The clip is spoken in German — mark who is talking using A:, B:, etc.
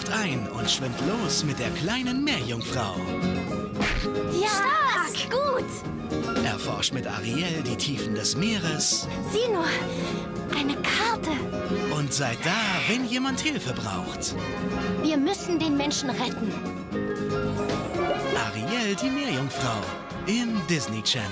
A: Taucht ein und schwimmt los mit der kleinen Meerjungfrau.
B: Ja, Stark. gut.
A: Erforscht mit Ariel die Tiefen des Meeres.
B: Sieh nur, eine Karte.
A: Und seid da, wenn jemand Hilfe braucht.
B: Wir müssen den Menschen retten.
A: Ariel, die Meerjungfrau. Im Disney Channel.